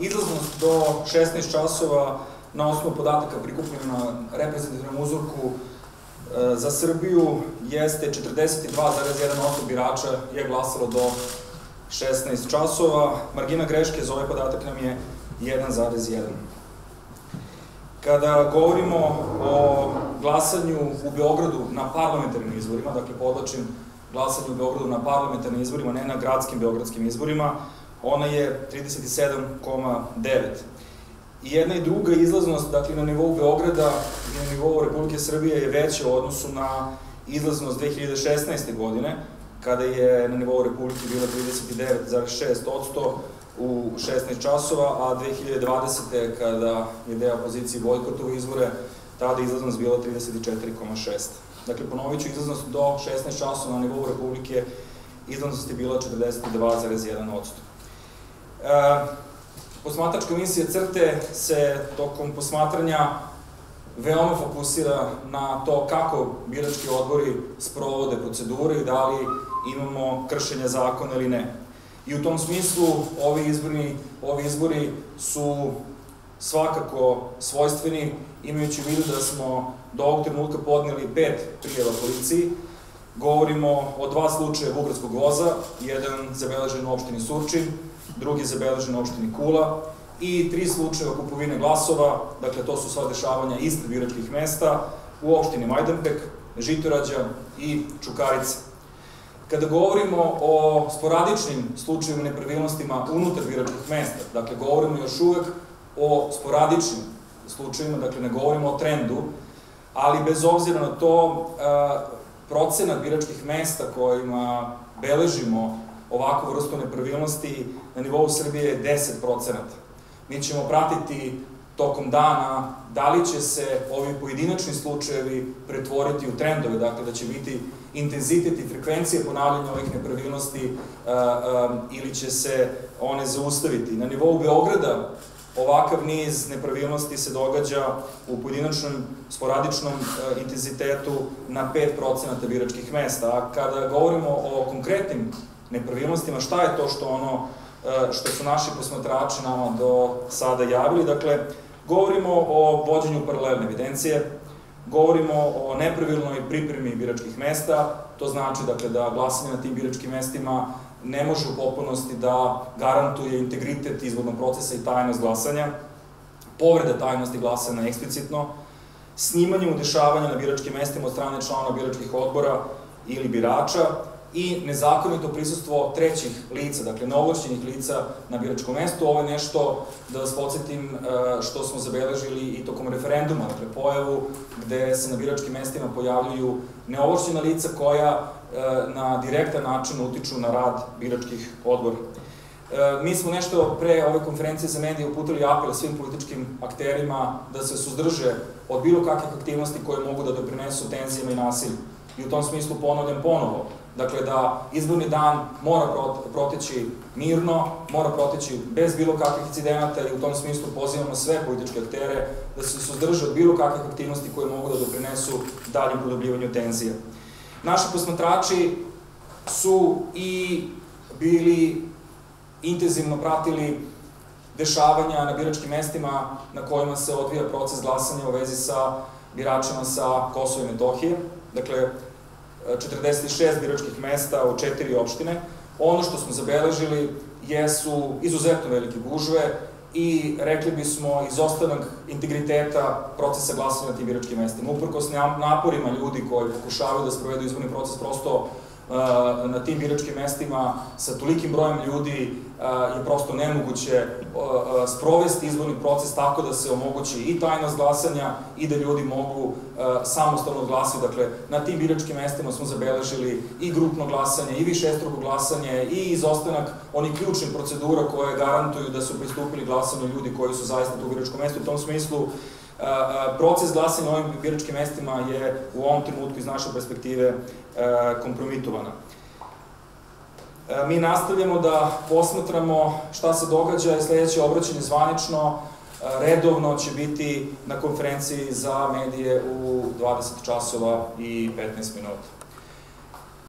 izlaznost do 16 časova na osnovu podataka prikupljenih na reprezentativnom uzorku e, za Srbiju jeste 42,1% birača je glasalo do 16 časova. Margina greške za ovaj podatak nam je 1,1. Kada govorimo o glasanju u Beogradu na parlamentarnim izborima, dakle podlačim glasanje u Beogradu na parlamentarnim izborima, ne na gradskim beogradskim izborima, ona je 37,9. I jedna i druga izlaznost, dakle na nivou Beograda i na nivou Republike Srbije je veća u odnosu na izlaznost 2016. godine, kada je na nivou Republike bila 39,6% u 16 časova, a 2020. kada je deo opozicije bojkotovo izbore, tada izlaznost bila 34,6. Dakle, ponovit ću, izlaznost do 16 časova na nivou Republike, izlaznost je bila 42,1%. E, posmatračka misija CRTE se tokom posmatranja veoma fokusira na to kako birački odbori sprovode procedure i da li imamo kršenja zakona ili ne. I u tom smislu ovi izborni, ovi izbori su svakako svojstveni, imajući u vidu da smo do ovog trenutka podneli pet prijeva policiji. Govorimo o dva slučaja bugradskog voza, jedan zabeležen u opštini Surčin, drugi zabeležen u opštini Kula i tri slučaja kupovine glasova, dakle to su sva dešavanja ispred biračkih mesta u opštini Majdanpek, Žitorađa i Čukarica. Kada govorimo o sporadičnim slučajima nepravilnostima unutar biračkih mesta, dakle govorimo još uvek o sporadičnim slučajima, dakle ne govorimo o trendu, ali bez obzira na to procenat biračkih mesta kojima beležimo ovakvu vrstu nepravilnosti na nivou Srbije je 10 procenata. Mi ćemo pratiti tokom dana da li će se ovi pojedinačni slučajevi pretvoriti u trendove, dakle da će biti intenzitet i frekvencija ponavljanja ovih nepravilnosti ili će se one zaustaviti. Na nivou Beograda ovakav niz nepravilnosti se događa u pojedinačnom, sporadičnom intenzitetu na 5% biračkih mesta. A kada govorimo o konkretnim nepravilnostima, šta je to što ono što su naši posmatrači nama do sada javili? Dakle, govorimo o vođenju paralelne evidencije, govorimo o nepravilnoj pripremi biračkih mesta, to znači dakle, da glasanje na tim biračkim mestima ne može u popunosti da garantuje integritet izvodnog procesa i tajnost glasanja, povrede tajnosti glasanja eksplicitno, snimanje udešavanja na biračkim mestima od strane člana biračkih odbora ili birača, i nezakonito prisustvo trećih lica, dakle neovlašćenih lica na biračkom mestu. Ovo je nešto, da vas podsjetim, e, što smo zabeležili i tokom referenduma, dakle pojavu gde se na biračkim mestima pojavljuju neovlašćena lica koja e, na direktan način utiču na rad biračkih odbora. E, mi smo nešto pre ove konferencije za medije uputili apel svim političkim akterima da se suzdrže od bilo kakvih aktivnosti koje mogu da doprinesu tenzijama i nasilju. I u tom smislu ponavljam ponovo, Dakle, da izborni dan mora proteći mirno, mora proteći bez bilo kakvih incidenata i u tom smislu pozivamo sve političke aktere da se suzdrže od bilo kakvih aktivnosti koje mogu da doprinesu daljem podobljivanju tenzija. Naši posmatrači su i bili intenzivno pratili dešavanja na biračkim mestima na kojima se odvija proces glasanja u vezi sa biračima sa Kosova i Metohije. Dakle, 46 biračkih mesta u četiri opštine. Ono što smo zabeležili jesu izuzetno velike gužve i rekli bismo izostanak integriteta procesa glasanja na tim biračkim mestima. Uprkos naporima ljudi koji pokušavaju da sprovedu izborni proces, prosto na tim biračkim mestima sa tolikim brojem ljudi je prosto nemoguće sprovesti izborni proces tako da se omogući i tajnost glasanja i da ljudi mogu samostalno glasiti. Dakle, na tim biračkim mestima smo zabeležili i grupno glasanje, i višestruko glasanje, i izostanak onih ključnih procedura koje garantuju da su pristupili glasanju ljudi koji su zaista tu biračkom mestu. U tom smislu, proces glasanja na ovim biračkim mestima je u ovom trenutku iz naše perspektive kompromitovana. Mi nastavljamo da posmatramo šta se događa i sledeće obraćanje zvanično redovno će biti na konferenciji za medije u 20 časova i 15 minuta.